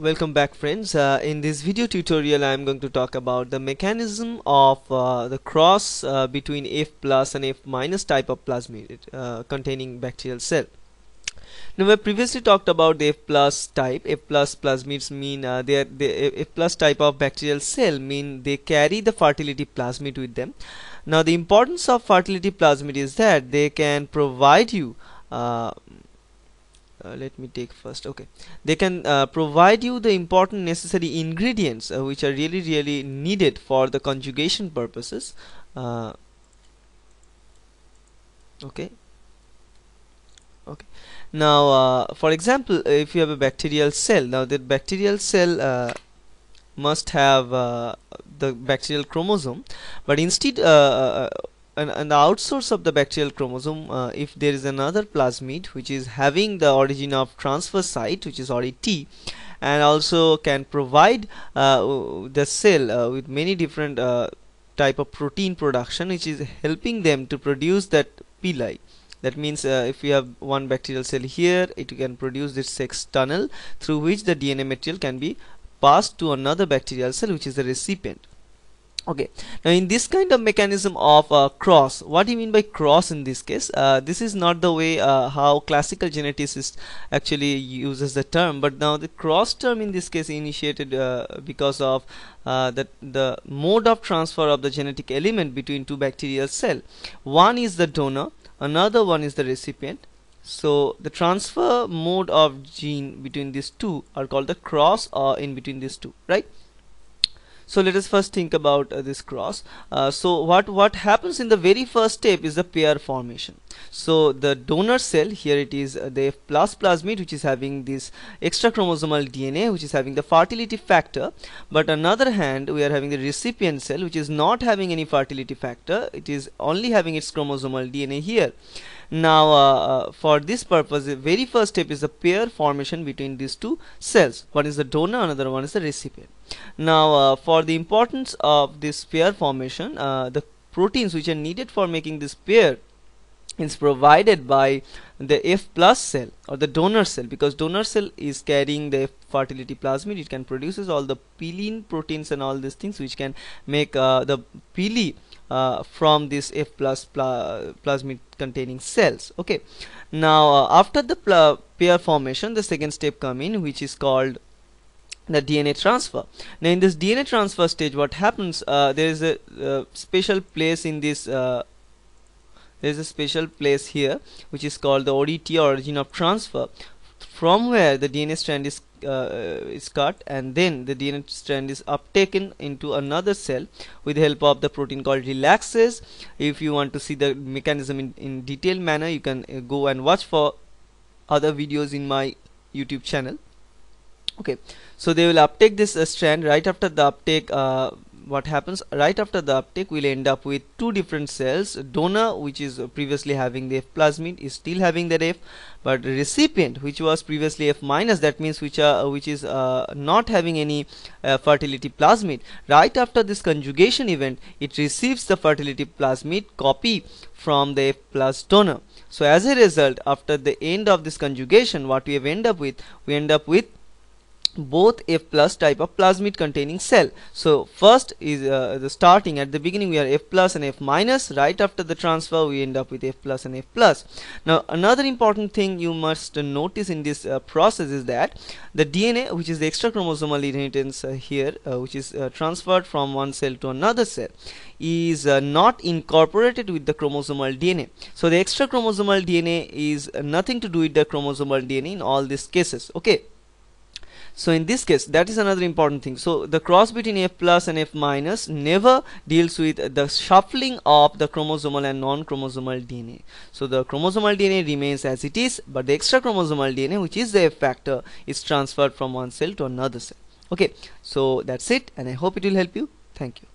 welcome back friends. Uh, in this video tutorial I am going to talk about the mechanism of uh, the cross uh, between F plus and F minus type of plasmid uh, containing bacterial cell. Now we previously talked about the F plus type. F plus plasmids mean uh, they are the F plus type of bacterial cell mean they carry the fertility plasmid with them. Now the importance of fertility plasmid is that they can provide you uh, uh, let me take first. Okay. They can uh, provide you the important necessary ingredients uh, which are really really needed for the conjugation purposes. Uh, okay. Okay. Now uh, for example if you have a bacterial cell now the bacterial cell must have the bacterial chromosome but instead and, and the outsource of the bacterial chromosome uh, if there is another plasmid which is having the origin of transfer site which is already and also can provide uh, the cell uh, with many different uh, type of protein production which is helping them to produce that pili. That means uh, if you have one bacterial cell here it can produce this sex tunnel through which the DNA material can be passed to another bacterial cell which is the recipient okay. Now in this kind of mechanism of uh, cross what do you mean by cross in this case? Uh, this is not the way uh, how classical geneticist actually uses the term but now the cross term in this case initiated uh, because of uh, the, the mode of transfer of the genetic element between two bacterial cell. One is the donor another one is the recipient. So the transfer mode of gene between these two are called the cross or in between these two right so let us first think about uh, this cross. Uh, so what what happens in the very first step is the pair formation so the donor cell here it is uh, the plus plasmid which is having this extra chromosomal DNA which is having the fertility factor. But on other hand we are having the recipient cell which is not having any fertility factor. It is only having its chromosomal DNA here. Now uh, uh, for this purpose the very first step is the pair formation between these two cells. One is the donor another one is the recipient. Now uh, for the importance of this pair formation uh, the proteins which are needed for making this pair is provided by the F plus cell or the donor cell because donor cell is carrying the fertility plasmid. It can produces all the pilin proteins and all these things which can make uh, the pili uh, from this F plus pla plasmid containing cells. Okay. Now uh, after the pair formation the second step come in which is called the DNA transfer. Now in this DNA transfer stage what happens uh, there is a, a, special place in this uh, there is a special place here which is called the oriT origin of transfer. From where the DNA strand is uh, is cut and then the DNA strand is uptaken into another cell with the help of the protein called relaxase. If you want to see the mechanism in, in detailed manner you can uh, go and watch for other videos in my YouTube channel. Okay so they will uptake this uh, strand right after the uptake uh, what happens right after the uptake we'll end up with two different cells. Donor which is previously having the F plasmid is still having that F but recipient which was previously F minus that means which are which is uh, not having any uh, fertility plasmid. Right after this conjugation event it receives the fertility plasmid copy from the F plus donor. So as a result after the end of this conjugation what we have end up with we end up with both F plus type of plasmid containing cell. So first is uh, the starting at the beginning we are F plus and F minus right after the transfer we end up with F plus and F plus. Now another important thing you must uh, notice in this uh, process is that the DNA which is the extra chromosomal inheritance uh, here uh, which is uh, transferred from one cell to another cell is not incorporated with the chromosomal DNA. So the extra chromosomal DNA is nothing to do with the chromosomal DNA in all these cases okay so in this case that is another important thing. So the cross between F plus and F minus never deals with the shuffling of the chromosomal and non-chromosomal DNA so the chromosomal DNA remains as it is but the extra chromosomal DNA which is the F factor is transferred from one cell to another cell. Okay. So that's it and I hope it will help you. Thank you